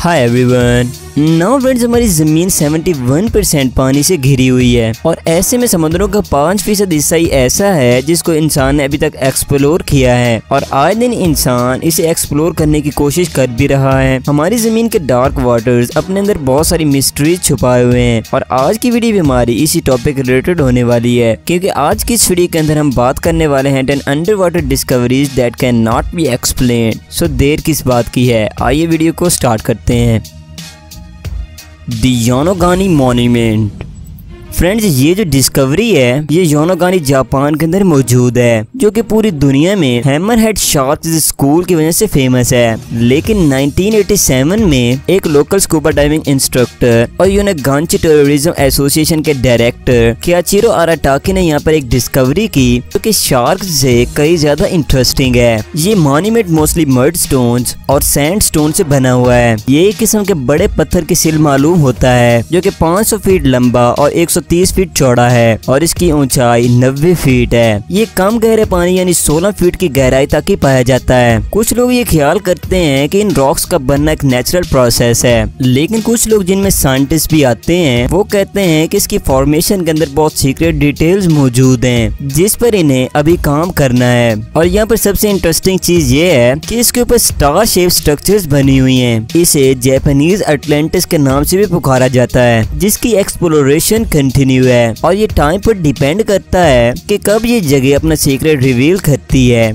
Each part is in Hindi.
हाय एवरीवन नाउ फ्रेंड्स हमारी ज़मीन 71 परसेंट पानी से घिरी हुई है और ऐसे में समुद्रों का पाँच फ़ीसद हिस्सा ही ऐसा है जिसको इंसान ने अभी तक एक्सप्लोर किया है और आए दिन इंसान इसे एक्सप्लोर करने की कोशिश कर भी रहा है। हमारी ज़मीन के डार्क वाटर्स अपने अंदर बहुत सारी मिस्ट्रीज छुपाए हुए हैं और आज की वीडियो भी हमारी इसी टॉपिक रिलेटेड होने वाली है क्योंकि आज की इस वीडियो के अंदर हम बात करने वाले हैं ten under water discoveries that can not be explain so there किस बात की है? आइए वीडियो को स्टार्ट करते हैं। दियानोगानी मॉन्यूमेंट फ्रेंड्स ये जो डिस्कवरी है, ये योनोगानी जापान के अंदर मौजूद है, जो कि पूरी दुनिया में हैमर हेड शार्क स्कूल की वजह से फ़ेमस है। लेकिन 1987 में एक लोकल स्कूबा डाइविंग इंस्ट्रक्टर और यूनागांची टूरिज़्म एसोसिएशन के डायरेक्टर कियाचिरो आराटाकी ने यहाँ पर एक डिस्कवरी की, जो कि शार्क से कई ज़्यादा इंटरेस्टिंग है। ये मॉन्यूमेंट मोस्टली मर्ड स्टोन और सैंड स्टोन से बना हुआ है। ये एक किस्म के बड़े पत्थर की सिल मालूम होता है, जो कि 500 फीट लंबा और 130 फीट चौड़ा है और इसकी ऊंचाई 90 फीट है। ये कम गहरे पानी यानी 16 फीट की गहराई तक ही पाया जाता है। कुछ लोग ये ख्याल करते हैं कि इन रॉक्स का बनना एक नेचुरल प्रोसेस है। लेकिन कुछ लोग जिनमें साइंटिस्ट भी आते हैं, वो कहते हैं कि इसकी फॉर्मेशन के अंदर बहुत सीक्रेट डिटेल्स मौजूद हैं, जिस पर इन्हें अभी काम करना है। और यहाँ पर सबसे इंटरेस्टिंग चीज़ ये है कि इसके ऊपर स्टार शेप स्ट्रक्चर्स बनी हुई हैं। इसे जैपनीज अटलांटिस के नाम से भी पुकारा जाता है, जिसकी एक्सप्लोरेशन कंटिन्यू है। और ये टाइम पर डिपेंड करता है कि कब ये जगह अपना सीक्रेट रिवील करती है।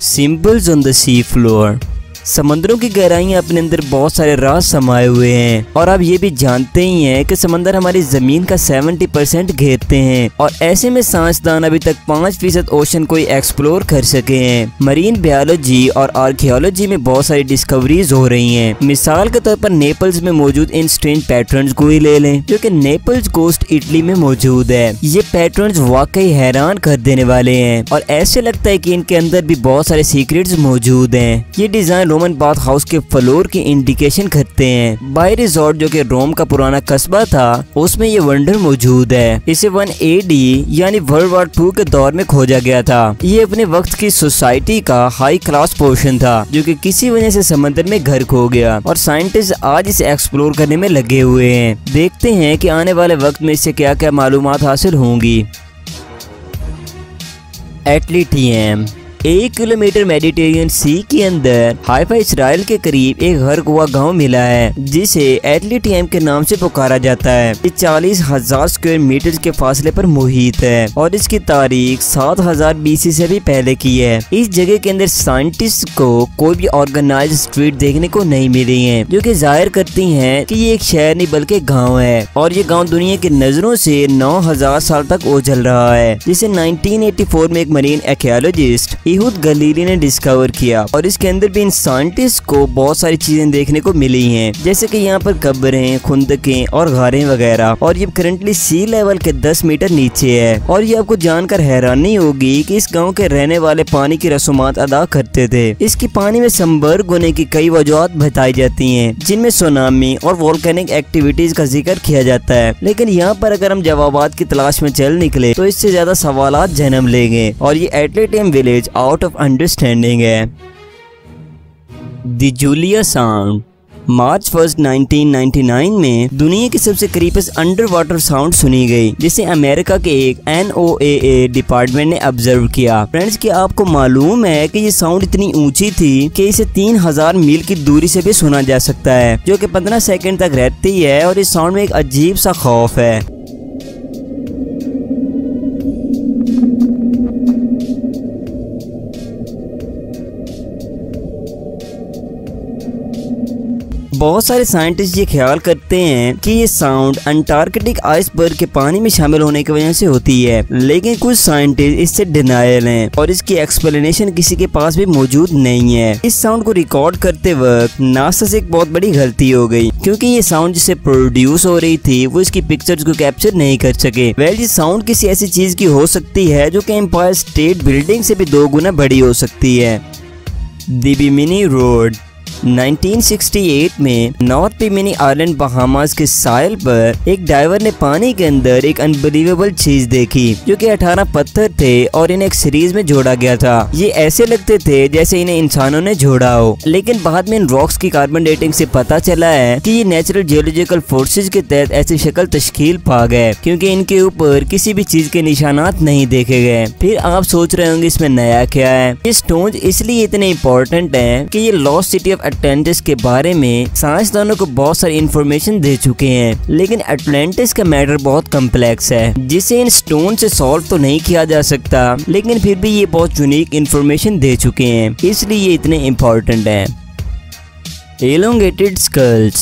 Symbols on the sea floor समंदरों की गहराइयाँ अपने अंदर बहुत सारे राज समाये हुए हैं। और आप ये भी जानते ही हैं कि समंदर हमारी ज़मीन का 70 परसेंट घेरते हैं। और ऐसे में साइंसदान अभी तक पाँच फ़ीसद ओशन को एक्सप्लोर कर सके हैं। मरीन बायोलॉजी और आर्कियोलॉजी में बहुत सारी डिस्कवरीज हो रही हैं। मिसाल के तौर पर नेपल्स में मौजूद इन स्ट्रेंज पैटर्न को ही ले लें, जो कि नेपल्स कोस्ट इटली में मौजूद है। ये पैटर्न वाकई हैरान कर देने वाले हैं। और ऐसे लगता है की इनके अंदर भी बहुत सारे सीक्रेट मौजूद है। ये डिज़ाइन रोमन बाथ हाउस के फ्लोर की इंडिकेशन करते हैं। बाई रिजॉर्ट जो कि रोम का पुराना कस्बा था, उसमें ये वंडर मौजूद है। इसे वन ए डी यानी वर्ल्ड वॉर टू के दौर में खोजा गया था। ये अपने वक्त की सोसाइटी का हाई क्लास पोर्शन था, जो कि किसी वजह से समंदर में घर खो गया। और साइंटिस्ट आज इसे एक्सप्लोर करने में लगे हुए हैं। देखते हैं कि आने वाले वक्त में इससे क्या क्या मालूम हासिल होंगी। एटलीटियम एक किलोमीटर मेडिटेरियन सी के अंदर हाइफा इसराइल के करीब एक घर कुआ गाँव मिला है, जिसे एटलीटियम के नाम से पुकारा जाता है। ये चालीस हज़ार स्क्वायर मीटर के फासले पर मुहित है और इसकी तारीख सात हज़ार बीसी से भी पहले की है। इस जगह के अंदर साइंटिस्ट को कोई भी ऑर्गेनाइज स्ट्रीट देखने को नहीं मिली है, जो की ज़ाहिर करती है की ये एक शहर नहीं, बल्कि गाँव है। और ये गाँव दुनिया की नज़रों से नौ हज़ार साल तक ओझल रहा है, जिसे नाइनटीन में एक मरीन एक्यालोजिस्ट इहुद गलीली ने डिस्कवर किया और इसके अंदर भी इन साइंटिस्ट को बहुत सारी चीज़ें देखने को मिली हैं। जैसे कि यहाँ पर कब्रें खुंदकें और गारें वगैरह। और ये करंटली सी लेवल के 10 मीटर नीचे है। और ये आपको जानकर हैरानी होगी कि इस गाँव के रहने वाले पानी की रसूमात अदा करते थे। इसकी पानी में संपर्क होने की कई वजूहत बताई जाती है, जिनमें सोनामी और वोल्केनिक एक्टिविटीज़ का ज़िक्र किया जाता है। लेकिन यहाँ पर अगर हम जवाब की तलाश में चल निकले तो इससे ज़्यादा सवाल जन्म लेंगे। और ये एटलेटियम विलेज आउट ऑफ़ अंडरस्टैंडिंग है। The Julia sound March first 1999 में दुनिया की सबसे करीबस्ट अंडर वाटर साउंड सुनी गई, जिसे अमेरिका के एक एन डिपार्टमेंट ने ऑब्ज़र्व किया। फ्रेंड्स की आपको मालूम है कि ये साउंड इतनी ऊँची थी कि इसे 3000 मील की दूरी से भी सुना जा सकता है, जो कि 15 सेकंड तक रहती है और इस साउंड में एक अजीब सा खौफ है। बहुत सारे साइंटिस्ट ये ख्याल करते हैं कि ये साउंड अंटार्कटिक आइसबर्ग के पानी में शामिल होने की वजह से होती है। लेकिन कुछ साइंटिस्ट इससे डिनायल हैं और इसकी एक्सप्लेनेशन किसी के पास भी मौजूद नहीं है। इस साउंड को रिकॉर्ड करते वक्त नासा से एक बहुत बड़ी गलती हो गई, क्योंकि ये साउंड जिसे प्रोड्यूस हो रही थी, वो इसकी पिक्चर्स को कैप्चर नहीं कर सके। वेल ये साउंड किसी ऐसी चीज़ की हो सकती है जो कि एम्पायर स्टेट बिल्डिंग से भी दो गुना बड़ी हो सकती है। दिबिमिनी रोड 1968 में नॉर्थ पिमिनी आइलैंड बहामास के साइल पर एक डाइवर ने पानी के अंदर एक अनबिलीवेबल चीज़ देखी, जो कि 18 पत्थर थे और इन्हें एक सीरीज़ में जोड़ा गया था। ये ऐसे लगते थे जैसे इन्हें इंसानों ने जोड़ा हो। लेकिन बाद में इन रॉक्स की कार्बन डेटिंग से पता चला है कि ये नेचुरल जियोलॉजिकल फोर्सेज के तहत ऐसी शक्ल तश्कील पा गए, क्योंकि इनके ऊपर किसी भी चीज़ के निशानात नहीं देखे गए। फिर आप सोच रहे होंगे, इसमें नया क्या है? ये स्टोन इसलिए इतने इम्पोर्टेंट है की ये लॉस्ट सिटी ऑफ़ अटलांटिस के बारे में साइंसदानों को बहुत सारी इन्फॉर्मेशन दे चुके हैं, लेकिन अटलांटिस का मैटर बहुत कम्प्लेक्स है, जिसे इन स्टोन से सॉल्व तो नहीं किया जा सकता, लेकिन फिर भी ये बहुत यूनिक इन्फॉर्मेशन दे चुके हैं, इसलिए ये इतने इम्पोर्टेंट है। एलोंगेटेड skulls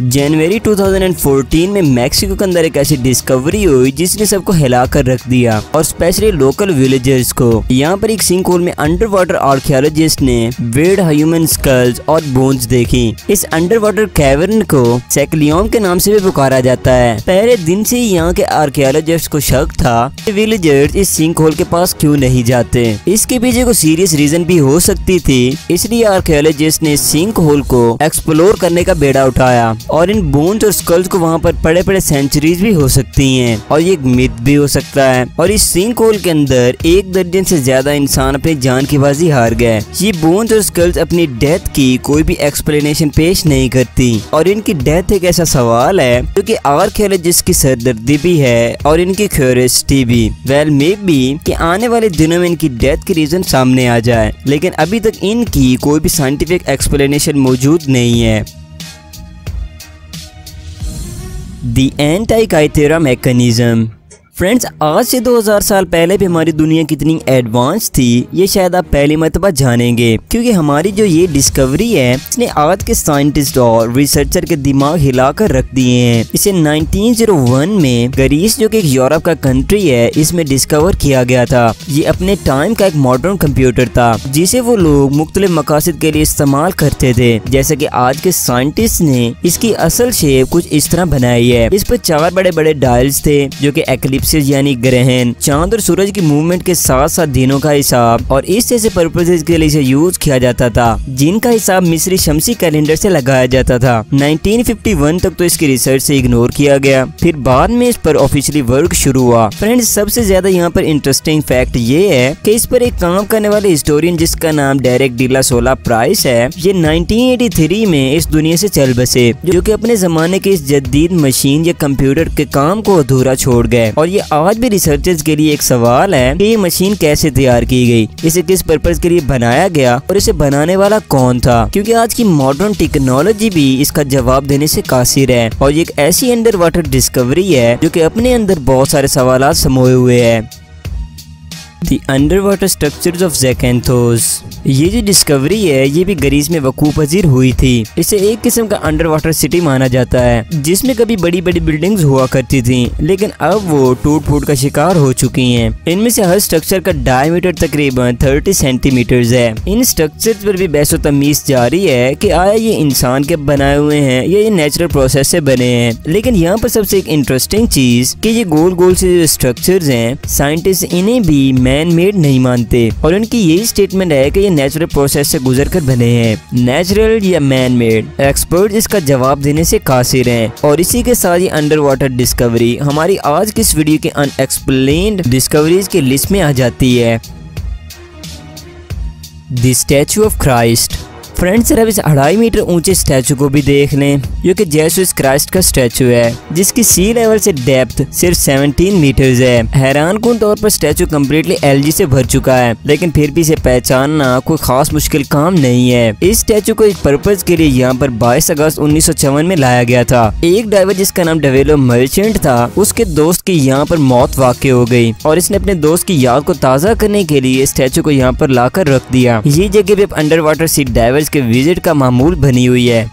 जनवरी 2014 में मैक्सिको के अंदर एक ऐसी डिस्कवरी हुई जिसने सबको हिला कर रख दिया, और स्पेशली लोकल विलेजर्स को। यहाँ पर एक सिंक होल में अंडर वाटर आर्कियोलॉजिस्ट ने वेड ह्यूमन स्कल्स और बोन्स देखी। इस अंडर वाटर कैवर्न को सेकलियोम के नाम से भी पुकारा जाता है। पहले दिन से ही यहाँ के आर्कियोलॉजिस्ट को शक था कि विलेजर्स इस सिंक होल के पास क्यों नहीं जाते। इसके पीछे को सीरियस रीजन भी हो सकती थी, इसलिए आर्कियोलॉजिस्ट ने सिंक होल को एक्सप्लोर करने का बेड़ा उठाया। और इन बोन्स और स्कल्स को वहाँ पर पड़े पड़े सेंचुरीज भी हो सकती हैं। और ये एक मिथ भी हो सकता है। और इस सिंक होल के अंदर एक दर्जन से ज़्यादा इंसान अपनी जान की बाजी हार गए। ये बोन्स और स्कल्स अपनी डेथ की कोई भी एक्सप्लेनेशन पेश नहीं करती। और इनकी डेथ एक ऐसा सवाल है जो कि आर्कियोलॉजिस्ट की सरदर्दी भी है और इनकी क्यूरियोसिटी भी। वेल मे बी कि आने वाले दिनों में इनकी डेथ की रीजन सामने आ जाए। लेकिन अभी तक इनकी कोई भी साइंटिफिक एक्सप्लेनेशन मौजूद नहीं है। The anti-Kaitera mechanism फ्रेंड्स आज से 2000 साल पहले भी हमारी दुनिया कितनी एडवांस थी, ये शायद आप पहली मरतबा जानेंगे। क्योंकि हमारी जो ये डिस्कवरी है, इसने आज के साइंटिस्ट और रिसर्चर के दिमाग हिलाकर रख दिए हैं। इसे 1901 में ग्रीस जो कि यूरोप का कंट्री है, इसमें डिस्कवर किया गया था। ये अपने टाइम का एक मॉडर्न कंप्यूटर था, जिसे वो लोग मुख्तलिफ़ मकासद के लिए इस्तेमाल करते थे। जैसे की आज के साइंटिस्ट ने इसकी असल शेप कुछ इस तरह बनाई है। इस पर चार बड़े बड़े डायल्स थे, जो की एक्लिप्स एक्सिस यानी ग्रहण। चाँद और सूरज की मूवमेंट के साथ साथ दिनों का हिसाब और इस जैसे पर्पजेज के लिए इसे यूज़ किया जाता था, जिनका हिसाब मिस्री शमसी कैलेंडर से लगाया जाता था। 1951 तक तो इसकी रिसर्च से इग्नोर किया गया। फिर बाद में इस पर ऑफिशियली वर्क शुरू हुआ। फ्रेंड सबसे ज़्यादा यहाँ पर इंटरेस्टिंग फैक्ट ये है कि इस पर एक काम करने वाले हिस्टोरियन जिसका नाम डायरेक्ट डीला सोला प्राइस है, ये 1983 में इस दुनिया से चल बसे, जो कि अपने जमाने के इस जदीद मशीन या कंप्यूटर के काम को अधूरा छोड़ गए। और ये ये आज भी रिसर्चर्स के लिए एक सवाल है कि ये मशीन कैसे तैयार की गई? इसे किस पर्पज के लिए बनाया गया और इसे बनाने वाला कौन था? क्योंकि आज की मॉडर्न टेक्नोलॉजी भी इसका जवाब देने से कासिर है। और ये एक ऐसी अंडर वाटर डिस्कवरी है जो कि अपने अंदर बहुत सारे सवाल समोए हुए है। The under water structure of जैकेंथोस ये जो डिस्कवरी है, ये भी ग्रीस में वकू पजीर हुई थी। इसे एक किस्म का अंडर वाटर सिटी माना जाता है, जिसमें कभी बड़ी बड़ी बिल्डिंग्स हुआ करती थी, लेकिन अब वो टूट फूट का शिकार हो चुकी हैं। इनमें से हर स्ट्रक्चर का डायमीटर तकरीबन 30 सेंटीमीटर है। इन स्ट्रक्चर पर भी बहस तमीज जारी है की आया ये इंसान के बनाए हुए हैं, या ये नेचुरल प्रोसेस से बने हैं। लेकिन यहाँ पर सबसे एक इंटरेस्टिंग चीज़ की ये गोल गोल से जो स्ट्रक्चर है साइंटिस्ट इन्हें भी मैन मेड नहीं मानते। और उनकी यही स्टेटमेंट है कि ये नेचुरल प्रोसेस से गुजर कर बने हैं। नेचुरल या मैन मेड एक्सपर्ट इसका जवाब देने से कासिर हैं। और इसी के साथ ही अंडर वाटर डिस्कवरी हमारी आज की इस वीडियो के अनएक्सप्लेन डिस्कवरीज की लिस्ट में आ जाती है। The statue of Christ friends अब इस अढ़ाई मीटर ऊँचे स्टैचू को भी देख लें जो कि जेसुस क्राइस्ट का स्टैचू है, जिसकी सी लेवल से डेप्थ सिर्फ़ 17 मीटर्स है। हैरान कन तौर पर स्टैचू कम्प्लीटली एलजी से भर चुका है, लेकिन फिर भी इसे पहचानना कोई खास मुश्किल काम नहीं है। इस स्टैचू को एक पर्पज के लिए यहाँ पर बाईस अगस्त उन्नीस में लाया गया था। एक ड्राइवर जिसका नाम डवेलो मर्चेंट था, उसके दोस्त की यहाँ पर मौत वाक़ हो गई, और इसने अपने दोस्त की याद को ताज़ा करने के लिए स्टैचू को यहाँ पर लाकर रख दिया। ये जगह भी अंडर वाटर सी डाइवर्स के विज़िट का मामूल बनी हुई है।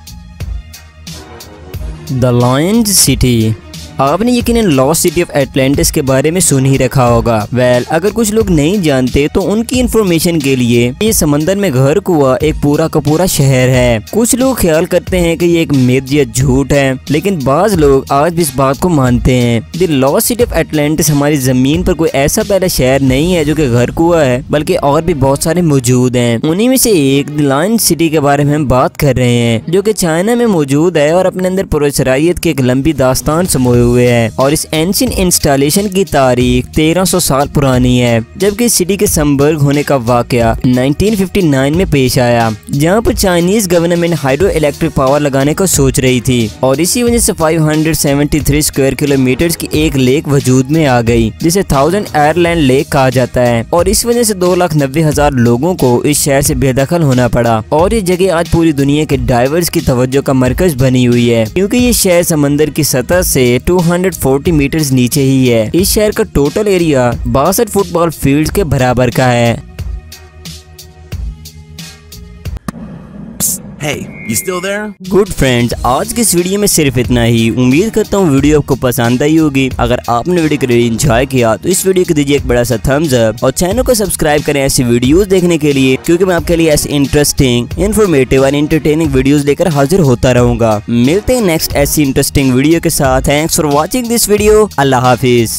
द लॉयज सिटी आपने यकीन लॉस सिटी ऑफ़ एटलांटिस के बारे में सुन ही रखा होगा। वेल well, अगर कुछ लोग नहीं जानते तो उनकी इन्फॉर्मेशन के लिए ये समंदर में घर कुआ एक पूरा का पूरा शहर है। कुछ लोग ख्याल करते हैं कि ये एक मिर्ज या झूठ है लेकिन बाज लोग आज भी इस बात को मानते हैं। The lost city of Atlantis हमारी ज़मीन पर कोई ऐसा पहला शहर नहीं है जो की घर कुआ है बल्कि और भी बहुत सारे मौजूद है। उन्हीं में से एक लाइन सिटी के बारे में हम बात कर रहे हैं जो की चाइना में मौजूद है और अपने अंदर पुरसराइत की एक लंबी दास्तान समोए हुए है। और इस एंशियन इंस्टॉलेशन की तारीख 1300 साल पुरानी है, जबकि सिटी के संबर्ग होने का वाक़ 1959 में पेश आया, जहाँ पर Chinese government hydro electric power लगाने को सोच रही थी। और इसी वजह से 573 स्क्वायर किलोमीटर की एक लेक वजूद में आ गई, जिसे थाउज़ेंड एयरलैंड लेक कहा जाता है। और इस वजह से दो लाख नब्बे हज़ार लोगों को इस शहर से बेदखल होना पड़ा। और ये जगह आज पूरी दुनिया के डाइवर्स की तवज्जो का मरकज बनी हुई है, क्योंकि ये शहर समंदर की सतह से 240 मीटर नीचे ही है। इस शहर का टोटल एरिया बासठ फुटबॉल फ़ील्ड के बराबर का है। Hey, you still there? Good friends आज की इस वीडियो में सिर्फ़ इतना ही। उम्मीद करता हूँ वीडियो आपको पसंद आई होगी। अगर आपने वीडियो को एंजॉय किया तो इस वीडियो को दीजिए एक बड़ा सा थम्स अप और चैनल को सब्सक्राइब करें ऐसी वीडियोस देखने के लिए क्योंकि मैं आपके लिए ऐसे इंटरेस्टिंग इन्फॉर्मेटिव और इंटरटेनिंग वीडियोस लेकर हाजिर होता रहूँगा। मिलते हैं नेक्स्ट ऐसी इंटरेस्टिंग वीडियो के साथ। Thanks for watching this video Allah Hafiz.